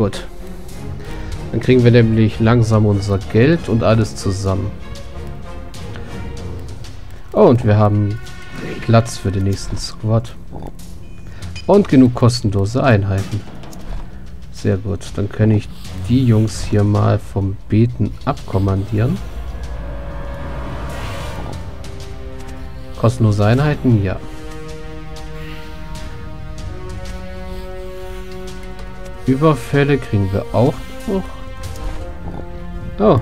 Gut. Dann kriegen wir nämlich langsam unser Geld und alles zusammen. Oh, und wir haben Platz für den nächsten Squad. Und genug kostenlose Einheiten. Sehr gut. Dann kann ich die Jungs hier mal vom Beten abkommandieren. Kostenlose Einheiten? Ja. Überfälle kriegen wir auch noch. Oh.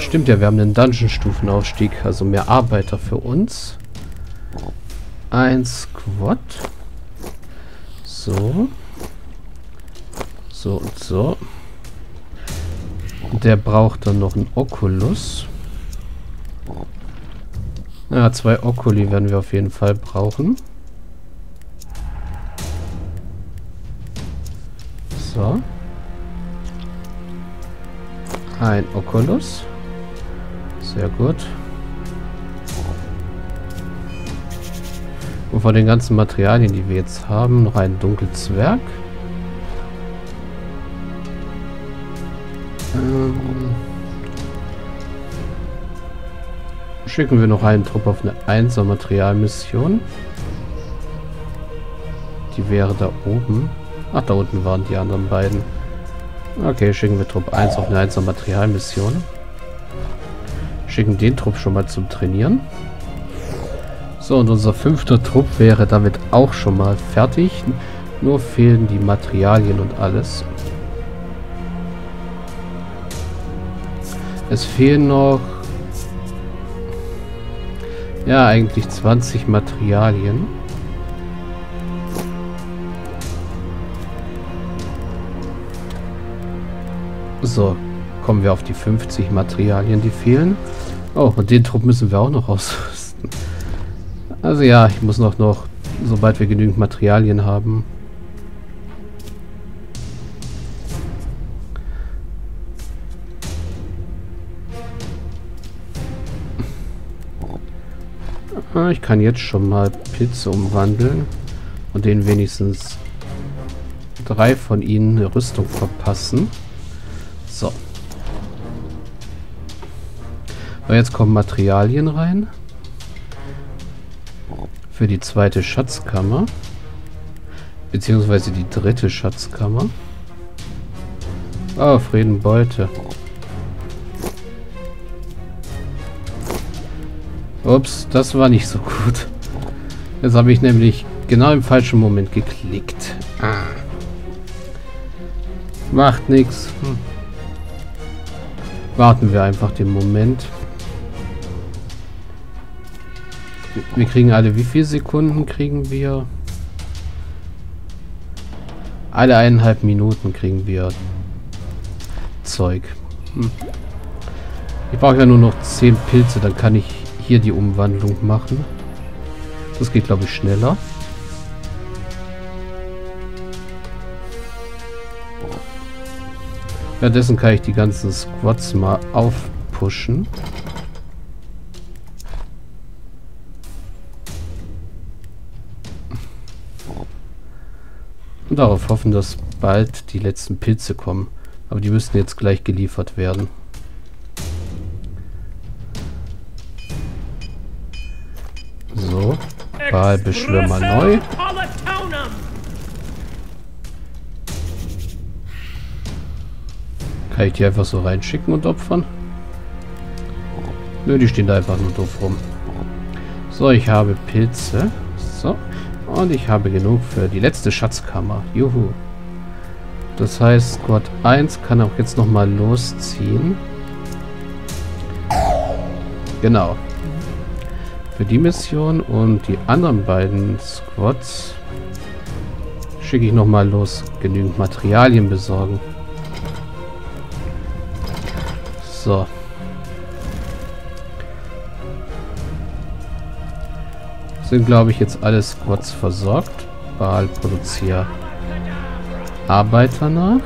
Stimmt ja, wir haben einen Dungeon-Stufenaufstieg, also mehr Arbeiter für uns. Ein Squad. So. So und so. Der braucht dann noch einen Oculus. Ja, zwei Oculi werden wir auf jeden Fall brauchen. Ein Oculus. Sehr gut. Und von den ganzen Materialien, die wir jetzt haben, noch ein Dunkelzwerg. Ähm Schicken wir noch einen Trupp auf eine 1er Materialmission. Die wäre da oben. Ach, da unten waren die anderen beiden. Okay, schicken wir Trupp 1 auf eine 1er Materialmission. Schicken den Trupp schon mal zum Trainieren. So, und unser fünfter Trupp wäre damit auch schon mal fertig. Nur fehlen die Materialien und alles. Es fehlen noch... Ja, eigentlich 20 Materialien. So, kommen wir auf die 50 Materialien, die fehlen. Oh, und den Trupp müssen wir auch noch ausrüsten. Also ja, ich muss noch, noch, sobald wir genügend Materialien haben. Ah, ich kann jetzt schon mal Pilze umwandeln und denen wenigstens drei von ihnen eine Rüstung verpassen. Und jetzt kommen Materialien rein. Für die zweite Schatzkammer. Beziehungsweise die dritte Schatzkammer. Oh, Friedenbeute. Ups, das war nicht so gut. Jetzt habe ich nämlich genau im falschen Moment geklickt. Ah. Macht nichts. Hm. Warten wir einfach den Moment. Wir kriegen alle, wie viele Sekunden kriegen wir? Alle eineinhalb Minuten kriegen wir Zeug. Hm. Ich brauche ja nur noch 10 Pilze, dann kann ich hier die Umwandlung machen. Das geht, glaube ich, schneller. Währenddessen kann ich die ganzen Squads mal aufpushen. Und darauf hoffen, dass bald die letzten Pilze kommen. Aber die müssten jetzt gleich geliefert werden. So. Wahlbeschwimmer neu. Kann ich die einfach so reinschicken und opfern? Nö, die stehen da einfach nur doof rum. So, ich habe Pilze. So. Und ich habe genug für die letzte Schatzkammer. Juhu. Das heißt, Squad 1 kann auch jetzt nochmal losziehen. Genau. Für die Mission und die anderen beiden Squads schicke ich nochmal los. Genügend Materialien besorgen. So. Sind, glaube ich, jetzt alles kurz versorgt. Baal produziert Arbeiter nach.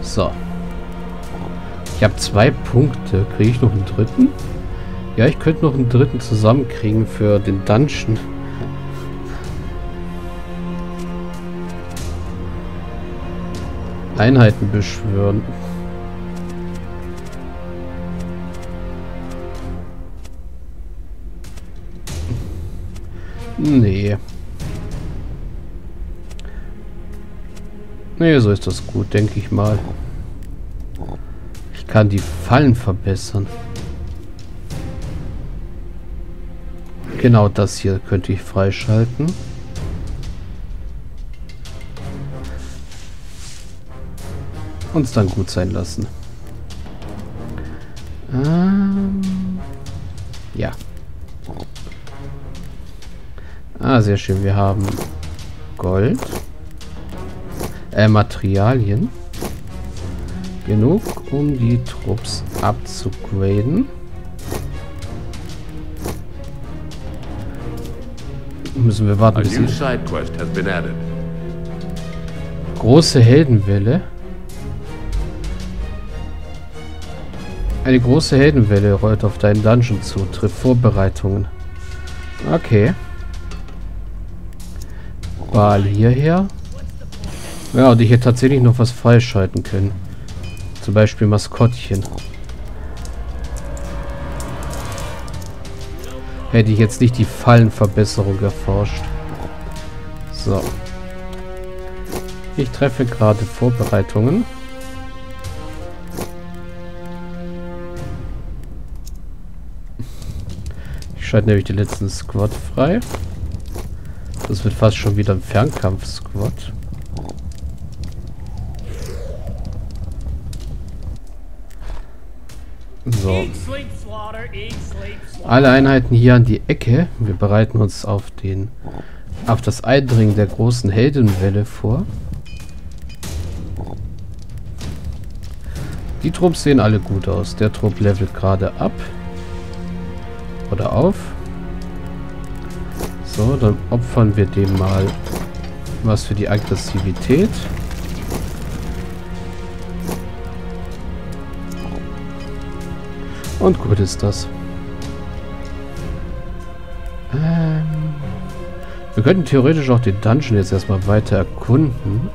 So. Ich habe zwei Punkte. Kriege ich noch einen dritten? Ja, ich könnte noch einen dritten zusammenkriegen für den Dungeon. Einheiten beschwören. Nee. Nee, so ist das gut, denke ich mal. Ich kann die Fallen verbessern. Genau das hier könnte ich freischalten. Uns dann gut sein lassen. Ähm, ja. Ah, sehr schön. Wir haben Gold. Äh, Materialien. Genug, um die Trupps abzugraden. Müssen wir warten, bis Große Heldenwelle. Eine große Heldenwelle rollt auf deinen Dungeon zu. Triff Vorbereitungen. Okay. Ball hierher. Ja, und ich hätte tatsächlich noch was freischalten können. Zum Beispiel Maskottchen. Hätte ich jetzt nicht die Fallenverbesserung erforscht. So. Ich treffe gerade Vorbereitungen. Ich schalte nämlich die letzten Squad frei. Das wird fast schon wieder ein Fernkampf-Squad. So. Alle Einheiten hier an die Ecke. Wir bereiten uns auf den auf das Eindringen der großen Heldenwelle vor. Die Trupps sehen alle gut aus. Der Trupp levelt gerade ab. Oder auf. So, dann opfern wir dem mal was für die Aggressivität. Und gut ist das. Ähm, wir könnten theoretisch auch den Dungeon jetzt erstmal weiter erkunden.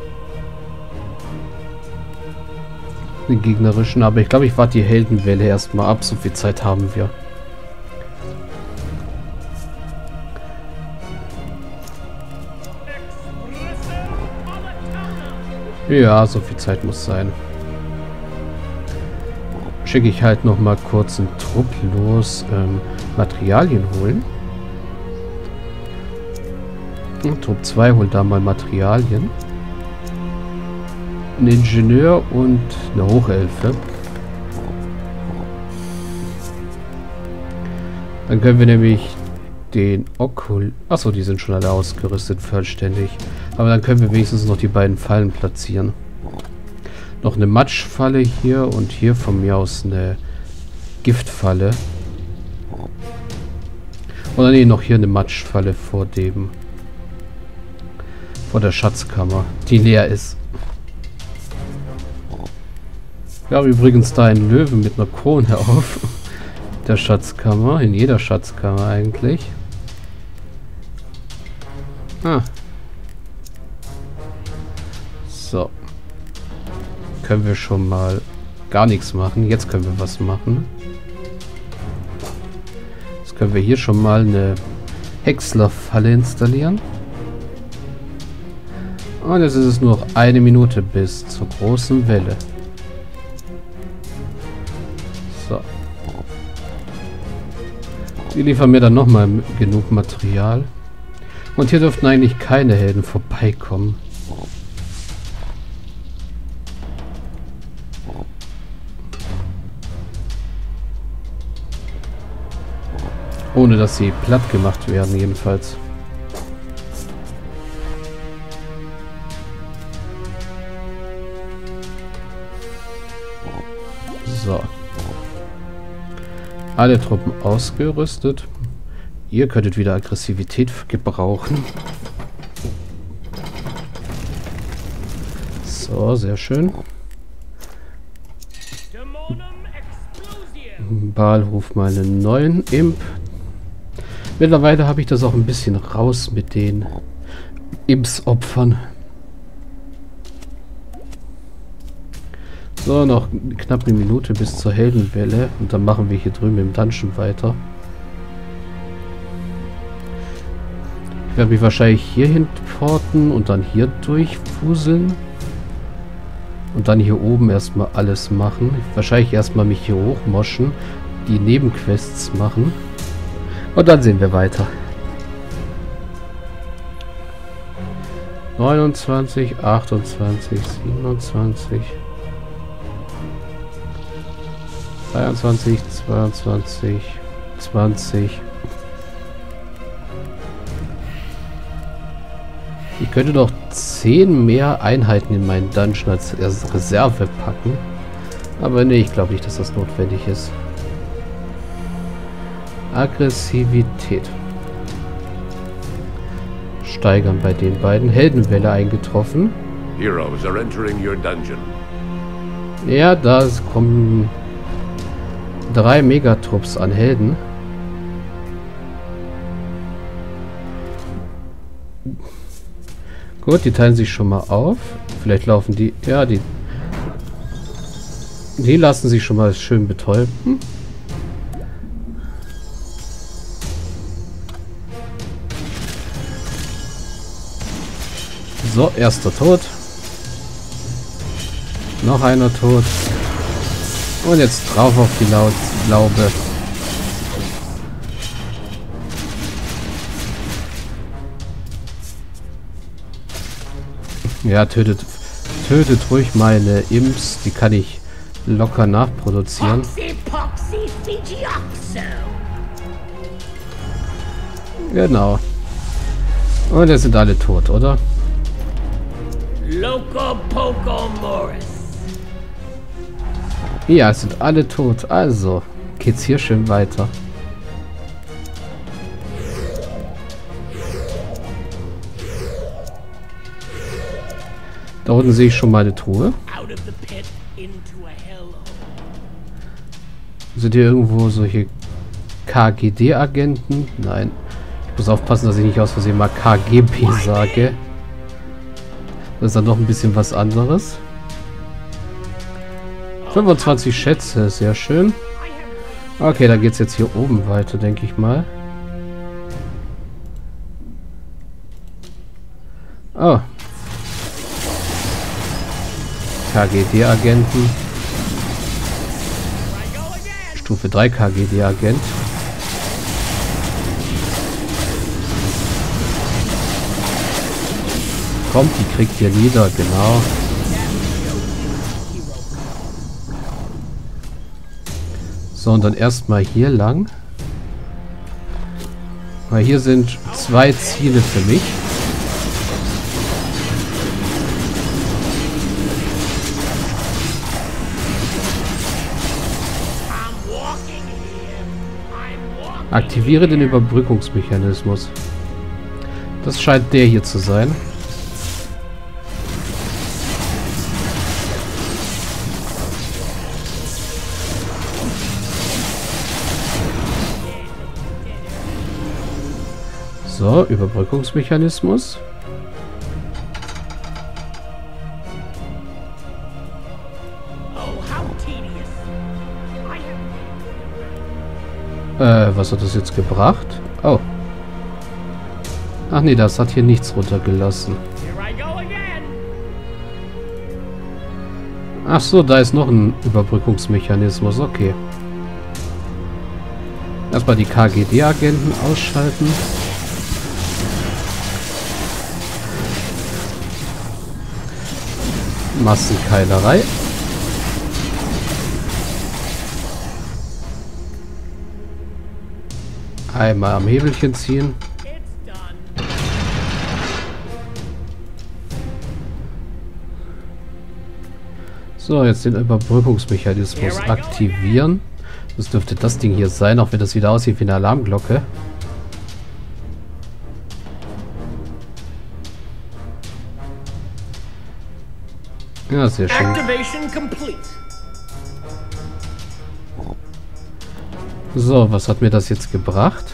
Den gegnerischen, aber ich glaube, ich warte die Heldenwelle erstmal ab. So viel Zeit haben wir. Ja, so viel Zeit muss sein. Schicke ich halt noch mal kurz einen Trupp los ähm, Materialien holen. Und Trupp 2 holt da mal Materialien. Ein Ingenieur und eine Hochelfe. Dann können wir nämlich den Okul... Achso, die sind schon alle ausgerüstet, vollständig. Aber dann können wir wenigstens noch die beiden Fallen platzieren. Noch eine Matschfalle hier und hier von mir aus eine Giftfalle. Oder nee, noch hier eine Matschfalle vor dem... Vor der Schatzkammer, die leer ist. Wir haben übrigens da einen Löwen mit einer Krone auf der Schatzkammer. In jeder Schatzkammer eigentlich. Ah. Können wir schon mal gar nichts machen. Jetzt können wir was machen. Jetzt können wir hier schon mal eine Häcksler-Falle installieren. Und jetzt ist es nur noch eine Minute bis zur großen Welle. So. Die liefern mir dann nochmal genug Material. Und hier dürften eigentlich keine Helden vorbeikommen. Ohne dass sie platt gemacht werden, jedenfalls. So. Alle Truppen ausgerüstet. Ihr könntet wieder Aggressivität gebrauchen. So, sehr schön. Baal ruft mal einen neuen Imp. Mittlerweile habe ich das auch ein bisschen raus mit den Imps-Opfern. So, noch knapp eine Minute bis zur Heldenwelle. Und dann machen wir hier drüben im Dungeon weiter. Ich werde mich wahrscheinlich hierhin porten und dann hier durchfuseln. Und dann hier oben erstmal alles machen. Wahrscheinlich erstmal mich hier hochmoschen. Die Nebenquests machen. Und dann sehen wir weiter. 29, 28, 27, 23, 22, 20. Ich könnte noch 10 mehr Einheiten in meinen Dungeon als Reserve packen. Aber nee, ich glaube nicht, dass das notwendig ist. Aggressivität. Steigern bei den beiden. Heldenwelle eingetroffen. Heroes are entering your dungeon. Ja, da kommen drei Megatrupps an Helden. Gut, die teilen sich schon mal auf. Vielleicht laufen die... Ja, die... Die lassen sich schon mal schön betäuben. So, erster tot. Noch einer tot. Und jetzt drauf auf die Laut Laube. Ja, tötet, tötet ruhig meine Imps. Die kann ich locker nachproduzieren. Genau. Und jetzt sind alle tot, oder? Loco Poco Morris. Ja, es sind alle tot. Also geht's hier schön weiter. Da unten sehe ich schon mal eine Truhe. Sind hier irgendwo solche KGD-Agenten? Nein. Ich muss aufpassen, dass ich nicht aus Versehen mal KGB sage. Das ist dann noch ein bisschen was anderes. 25 Schätze, sehr schön. Okay, da geht es jetzt hier oben weiter, denke ich mal. Oh. KGD-Agenten. Stufe 3 KGD-Agent. Kommt, die kriegt ihr nieder, genau. So, und dann erstmal hier lang. Weil hier sind zwei Ziele für mich. Aktiviere den Überbrückungsmechanismus. Das scheint der hier zu sein. So, Überbrückungsmechanismus. Äh, was hat das jetzt gebracht? Oh. Ach nee, das hat hier nichts runtergelassen. Ach so, da ist noch ein Überbrückungsmechanismus. Okay. Erstmal die KGD-Agenten ausschalten. Massenkeilerei. Einmal am Hebelchen ziehen. So, jetzt den Überbrückungsmechanismus aktivieren. Das dürfte das Ding hier sein, auch wenn das wieder aussieht wie eine Alarmglocke. Ja, sehr schön. So, was hat mir das jetzt gebracht?